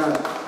God.